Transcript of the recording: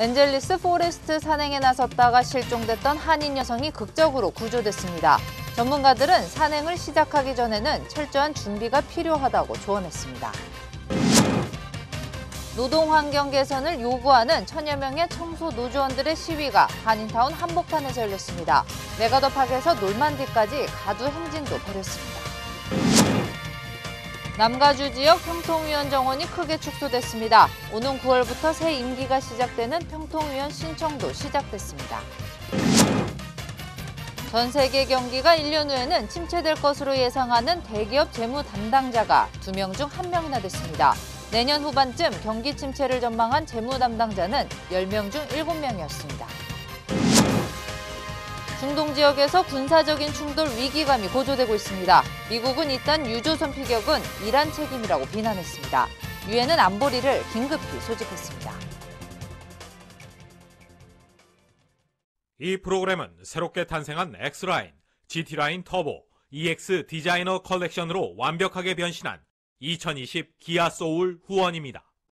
엔젤레스 포레스트 산행에 나섰다가 실종됐던 한인 여성이 극적으로 구조됐습니다. 전문가들은 산행을 시작하기 전에는 철저한 준비가 필요하다고 조언했습니다. 노동 환경 개선을 요구하는 천여 명의 청소 노조원들의 시위가 한인타운 한복판에서 열렸습니다. 맥아더팍에서 놀만디까지 가두 행진도 벌였습니다. 남가주 지역 평통위원 정원이 크게 축소됐습니다. 오는 9월부터 새 임기가 시작되는 평통위원 신청도 시작됐습니다. 전 세계 경기가 1년 후에는 침체될 것으로 예상하는 대기업 재무 담당자가 2명 중 1명이나 됐습니다. 내년 후반쯤 경기 침체를 전망한 재무 담당자는 10명 중 7명이었습니다. 중동 지역에서 군사적인 충돌 위기감이 고조되고 있습니다. 미국은 이딴 유조선 피격은 이란 책임이라고 비난했습니다. 유엔은 안보리를 긴급히 소집했습니다. 이 프로그램은 새롭게 탄생한 X라인, GT라인 터보, EX 디자이너 컬렉션으로 완벽하게 변신한 2020 기아 소울 후원입니다.